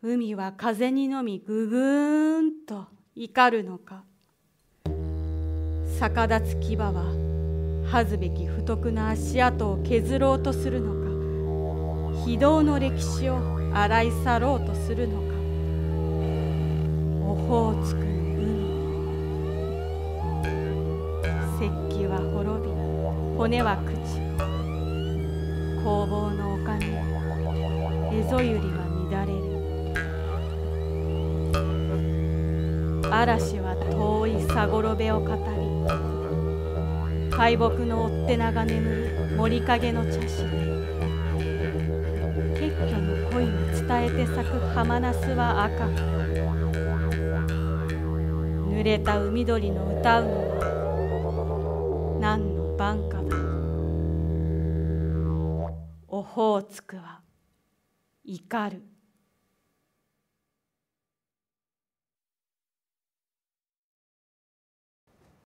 海は風にのみぐぐーんと怒るのか。逆立つ牙は恥ずべき不徳な足跡を削ろうとするのか。非道の歴史を洗い去ろうとするのか。オホーツクの海。石器は滅び骨は朽ち。工房の丘に蝦夷百合は乱れる。嵐は遠いさごろべを語り敗北の追っ手長眠る森影の茶師で結虚の恋に伝えて咲く浜ナスは赤く濡れた海鳥の歌うのは何の晩かだ。オホーツクは怒る。